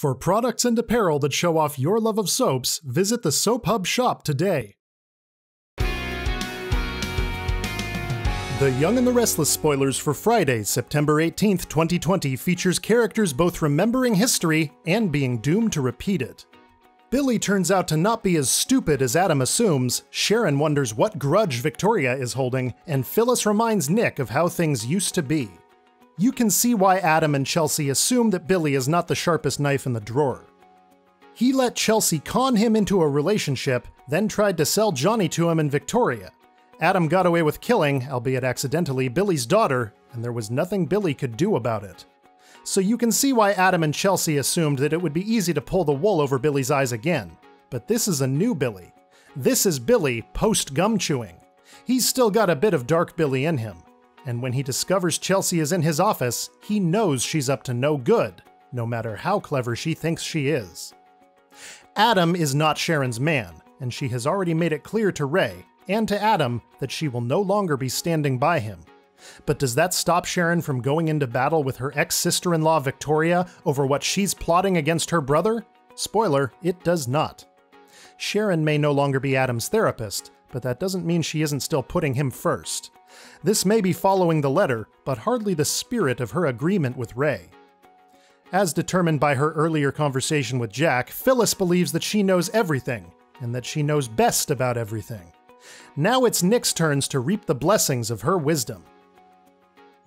For products and apparel that show off your love of soaps, visit the Soap Hub shop today. The Young and the Restless spoilers for Friday, September 18th, 2020 features characters both remembering history and being doomed to repeat it. Billy turns out to not be as stupid as Adam assumes, Sharon wonders what grudge Victoria is holding, and Phyllis reminds Nick of how things used to be. You can see why Adam and Chelsea assume that Billy is not the sharpest knife in the drawer. He let Chelsea con him into a relationship, then tried to sell Johnny to him and Victoria. Adam got away with killing, albeit accidentally, Billy's daughter, and there was nothing Billy could do about it. So you can see why Adam and Chelsea assumed that it would be easy to pull the wool over Billy's eyes again. But this is a new Billy. This is Billy post gum chewing. He's still got a bit of dark Billy in him. And when he discovers Chelsea is in his office, he knows she's up to no good, no matter how clever she thinks she is. Adam is not Sharon's man, and she has already made it clear to Rey and to Adam that she will no longer be standing by him. But does that stop Sharon from going into battle with her ex sister in law Victoria over what she's plotting against her brother? Spoiler, it does not. Sharon may no longer be Adam's therapist, but that doesn't mean she isn't still putting him first. This may be following the letter, but hardly the spirit of her agreement with Rey. As determined by her earlier conversation with Jack, Phyllis believes that she knows everything, and that she knows best about everything. Now it's Nick's turns to reap the blessings of her wisdom.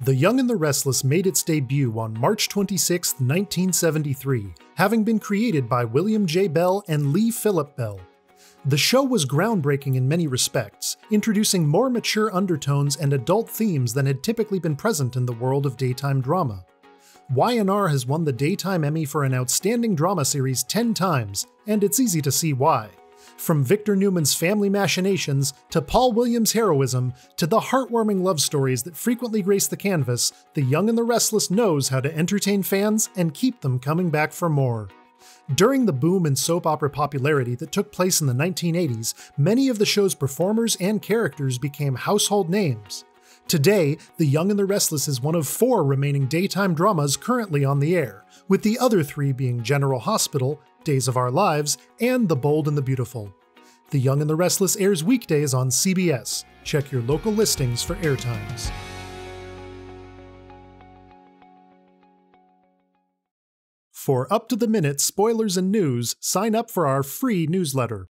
The Young and the Restless made its debut on March 26, 1973, having been created by William J. Bell and Lee Philip Bell. The show was groundbreaking in many respects, introducing more mature undertones and adult themes than had typically been present in the world of daytime drama. Y&R has won the Daytime Emmy for an Outstanding Drama Series 10 times, and it's easy to see why. From Victor Newman's family machinations, to Paul Williams' heroism, to the heartwarming love stories that frequently grace the canvas, The Young and the Restless knows how to entertain fans and keep them coming back for more. During the boom in soap opera popularity that took place in the 1980s, many of the show's performers and characters became household names. Today, The Young and the Restless is one of four remaining daytime dramas currently on the air, with the other three being General Hospital, Days of Our Lives, and The Bold and the Beautiful. The Young and the Restless airs weekdays on CBS. Check your local listings for airtimes. For up to the minute spoilers and news, sign up for our free newsletter.